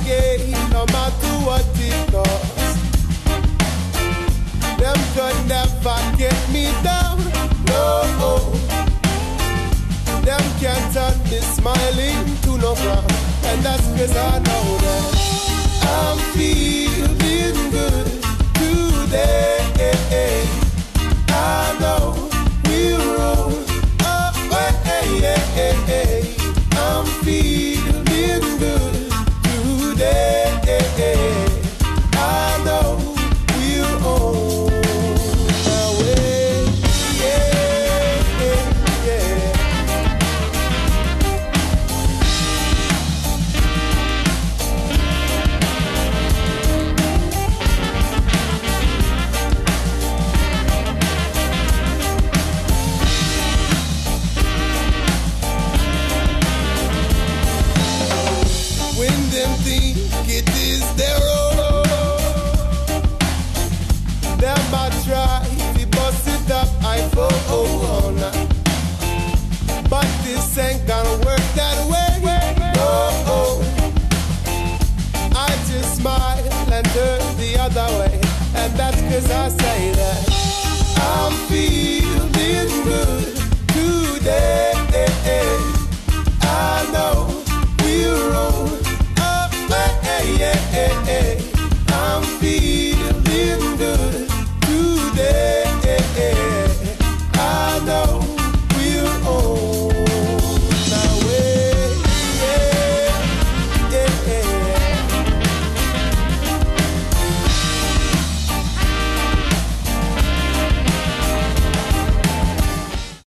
again, no matter what it costs. Them could never get me down, no. Them can't turn this smiling to no frown, and that's because I know them. It is their own. Try to bust it up, I phone. Oh, oh, but this ain't gonna work that way. Oh, I just smile turn the other way. And that's cause I say that